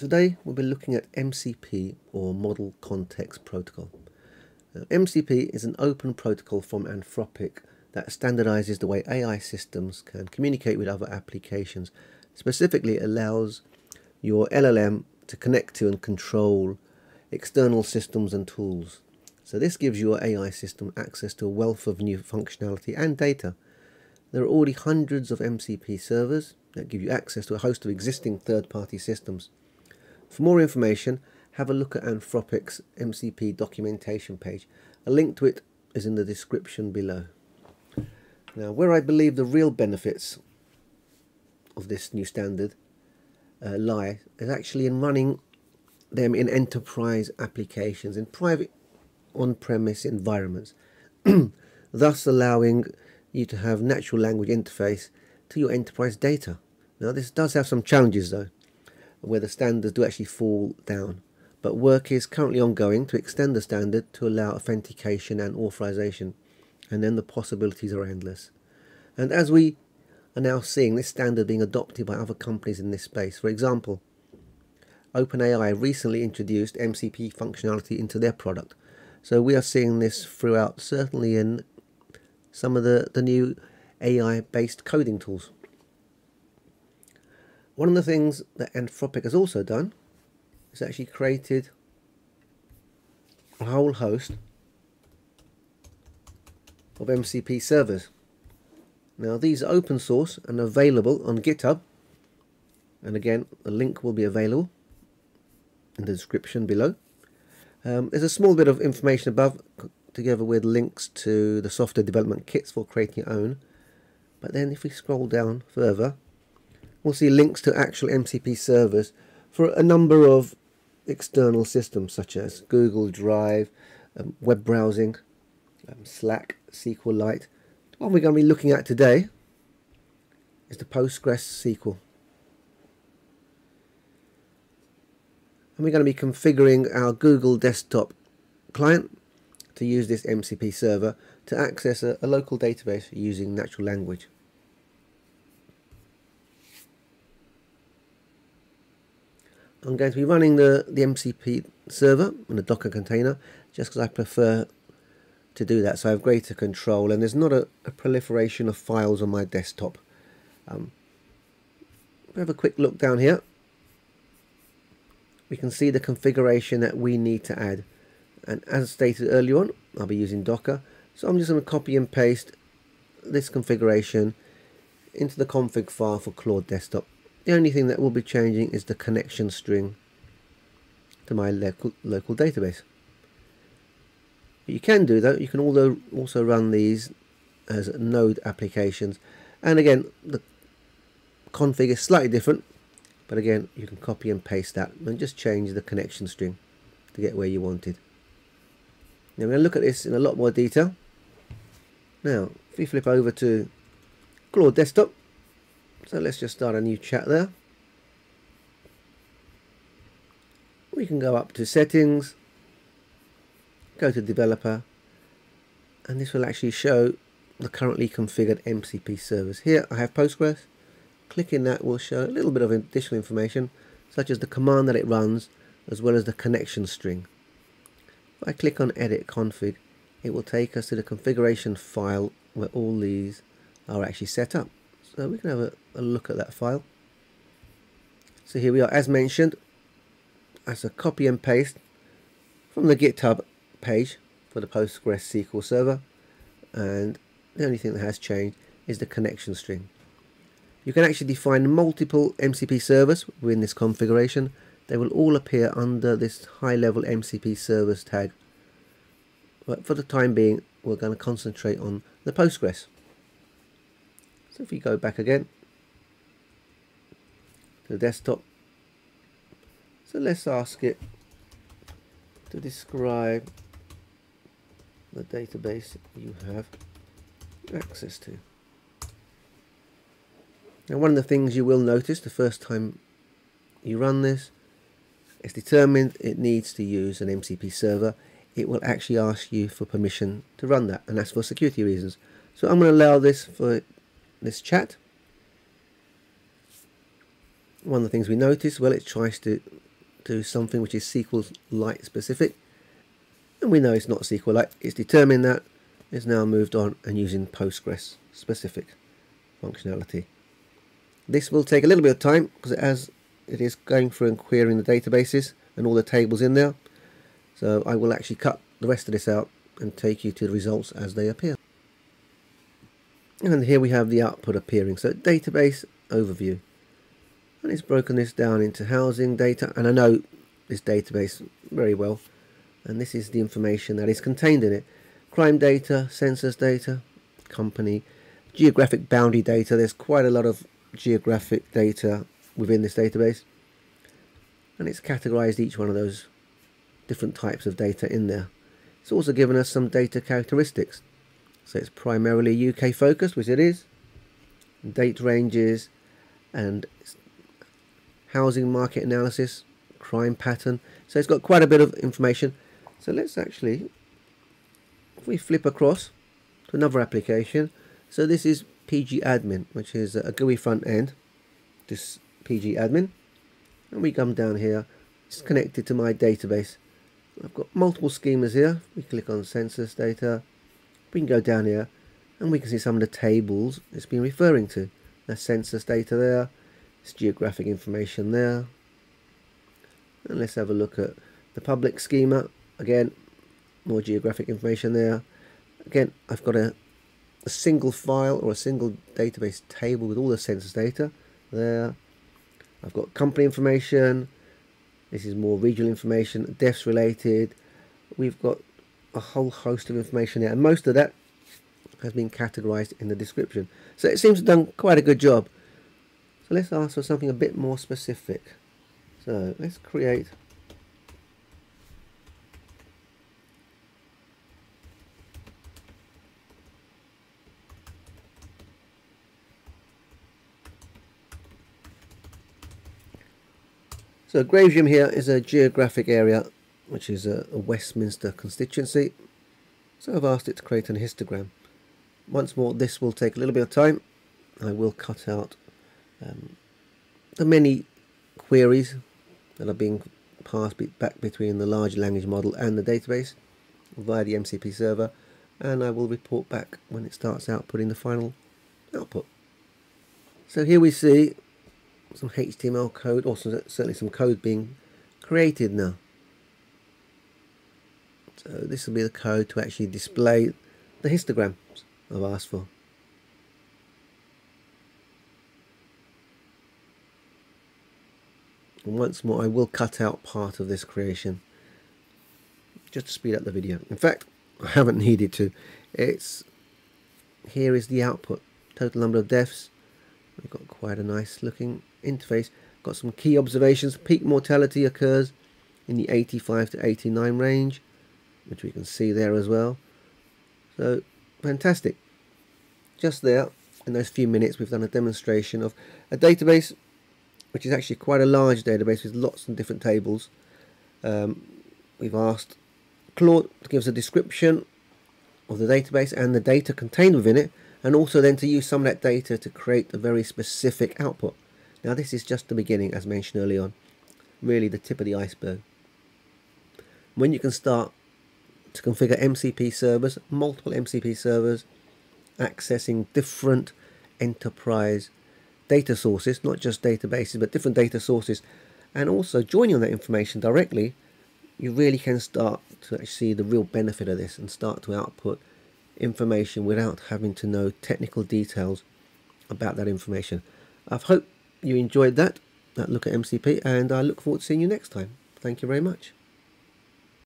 Today we'll be looking at MCP or Model Context Protocol. Now, MCP is an open protocol from Anthropic that standardizes the way AI systems can communicate with other applications. Specifically allows your LLM to connect to and control external systems and tools. So this gives your AI system access to a wealth of new functionality and data. There are already hundreds of MCP servers that give you access to a host of existing third-party systems. For more information, have a look at Anthropic's MCP documentation page. A link to it is in the description below. Now, where I believe the real benefits of this new standard uh, lie is actually in running them in enterprise applications, in private on-premise environments, thus allowing you to have natural language interface to your enterprise data. Now, this does have some challenges though where the standards do actually fall down. But work is currently ongoing to extend the standard to allow authentication and authorization, and then the possibilities are endless. And as we are now seeing this standard being adopted by other companies in this space, for example, OpenAI recently introduced MCP functionality into their product. So we are seeing this throughout, certainly in some of the, the new AI based coding tools. One of the things that Anthropic has also done is actually created a whole host of MCP servers. Now these are open source and available on GitHub and again the link will be available in the description below. Um, there's a small bit of information above together with links to the software development kits for creating your own but then if we scroll down further we'll see links to actual MCP servers for a number of external systems such as Claude Drive, um, web browsing, um, Slack, SQLite. One we're going to be looking at today is the Postgres SQL. And we're going to be configuring our Google desktop client to use this MCP server to access a, a local database using natural language. I'm going to be running the, the MCP server in a Docker container just because I prefer to do that so I have greater control and there's not a, a proliferation of files on my desktop. Um, have a quick look down here. We can see the configuration that we need to add and as stated earlier on I'll be using Docker so I'm just going to copy and paste this configuration into the config file for Claude Desktop the only thing that will be changing is the connection string to my local, local database. you can do that. You can also also run these as node applications. And again, the config is slightly different. But again, you can copy and paste that and just change the connection string to get where you wanted. Now we're going to look at this in a lot more detail. Now, if we flip over to Claude Desktop, so let's just start a new chat there. We can go up to settings, go to developer, and this will actually show the currently configured MCP servers. Here I have Postgres. Clicking that will show a little bit of additional information, such as the command that it runs, as well as the connection string. If I click on edit config, it will take us to the configuration file where all these are actually set up. So we can have a, a look at that file. So here we are, as mentioned, as a copy and paste from the GitHub page for the Postgres SQL server. And the only thing that has changed is the connection string. You can actually define multiple MCP servers within this configuration. They will all appear under this high-level MCP servers tag. But for the time being, we're going to concentrate on the Postgres. So if we go back again to the desktop, so let's ask it to describe the database you have access to. Now one of the things you will notice the first time you run this, it's determined it needs to use an MCP server. It will actually ask you for permission to run that and that's for security reasons. So I'm going to allow this for this chat. One of the things we notice, well, it tries to do something which is SQLite specific. And we know it's not SQLite. It's determined that. It's now moved on and using Postgres specific functionality. This will take a little bit of time because as it is going through and querying the databases and all the tables in there. So I will actually cut the rest of this out and take you to the results as they appear. And here we have the output appearing. So database overview. And it's broken this down into housing data. And I know this database very well. And this is the information that is contained in it. Crime data, census data, company, geographic boundary data. There's quite a lot of geographic data within this database. And it's categorized each one of those different types of data in there. It's also given us some data characteristics. So it's primarily UK focused, which it is. Date ranges and housing market analysis, crime pattern. So it's got quite a bit of information. So let's actually, if we flip across to another application. So this is PG Admin, which is a GUI front end. This PG Admin. And we come down here. It's connected to my database. I've got multiple schemas here. We click on census data we can go down here and we can see some of the tables it's been referring to. The census data there, it's geographic information there. And let's have a look at the public schema. Again, more geographic information there. Again, I've got a, a single file or a single database table with all the census data there. I've got company information. This is more regional information, deaths related. We've got a whole host of information here and most of that has been categorized in the description. So it seems to have done quite a good job. So let's ask for something a bit more specific. So let's create So Gravesham here is a geographic area which is a, a Westminster constituency. So I've asked it to create an histogram. Once more, this will take a little bit of time. I will cut out um, the many queries that are being passed back between the large language model and the database via the MCP server and I will report back when it starts outputting the final output. So here we see some HTML code, or certainly some code being created now. So this will be the code to actually display the histograms I've asked for. And once more I will cut out part of this creation just to speed up the video. In fact, I haven't needed to. It's here is the output. Total number of deaths. We've got quite a nice looking interface. Got some key observations. Peak mortality occurs in the 85 to 89 range which we can see there as well. So fantastic. Just there, in those few minutes, we've done a demonstration of a database, which is actually quite a large database with lots of different tables. Um, we've asked Claude to give us a description of the database and the data contained within it, and also then to use some of that data to create a very specific output. Now this is just the beginning, as mentioned early on, really the tip of the iceberg. When you can start to configure MCP servers, multiple MCP servers, accessing different enterprise data sources, not just databases, but different data sources, and also joining on that information directly, you really can start to see the real benefit of this and start to output information without having to know technical details about that information. I hope you enjoyed that, that look at MCP, and I look forward to seeing you next time. Thank you very much.